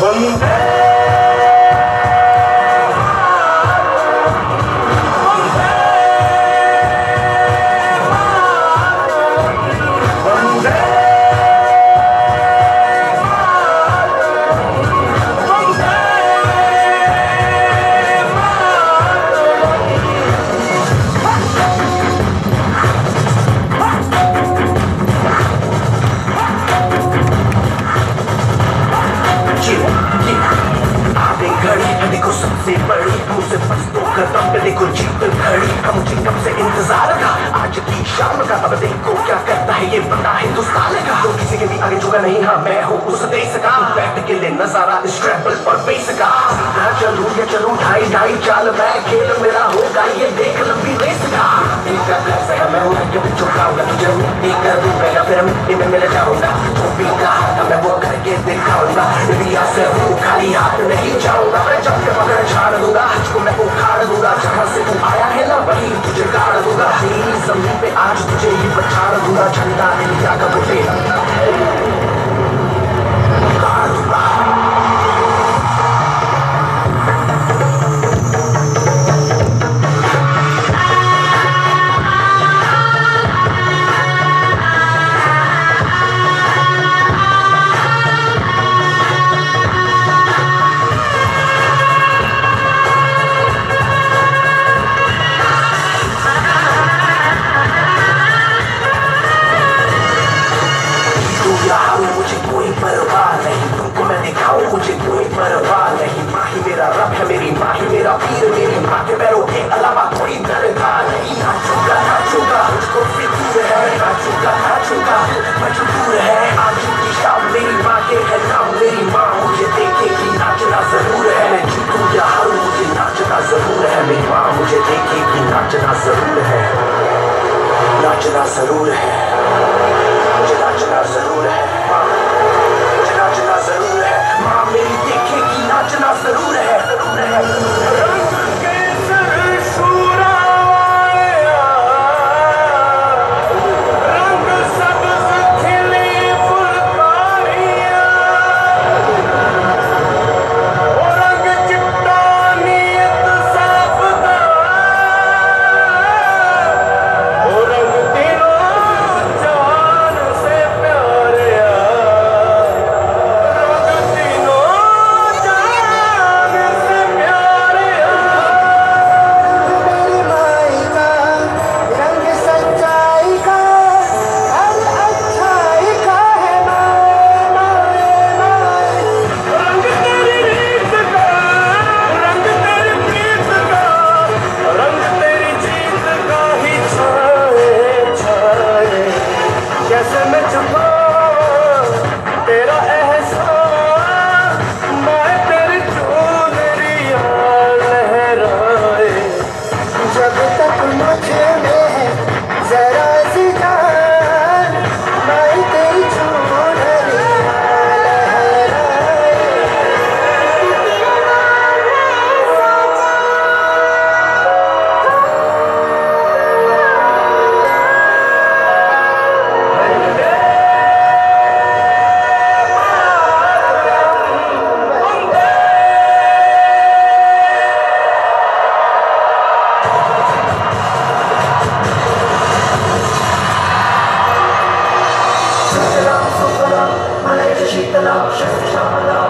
Vamos. मुझे कब से इंतज़ार का। आज की शाम का, अब देखो क्या करता है ये बंदा हिंदुस्तान का। तो किसी के भी आगे झुका नहीं हाँ मैं हूँ उस देश का बैठ के ले नज़ारा स्ट्रैपल पर बेस का। हाँ, सीधा या चलू, ढाई ढाई चाल मैं खेल मेरा होगा, ये देख लंबी रेस का। है, मैं हूँ चुकाऊँगा तुझे कर फिर मिल जाऊँगा। हाँ, मैं वो करके दिखाऊँगा। रिया से हूँ, खाली हाथ नहीं जाऊँगा। मैं दिखाओ मुझे नहीं माही मेरा रब है मेरी माही मेरा पीर मेरी माँ के पैरों के अलावा कोई दरगाह नहीं आ चुका आ चुका है आ चुका आ चुका मजबूर है आज की शाम मेरी माँ के है नाम मेरी माँ मुझे देखेगी नाचना ज़रूर है। मैं जीतू या मुझे नाचना ज़रूर है मेरी माँ मुझे देखेगी नाचना ज़रूर है नाचना ज़रूर the love, just the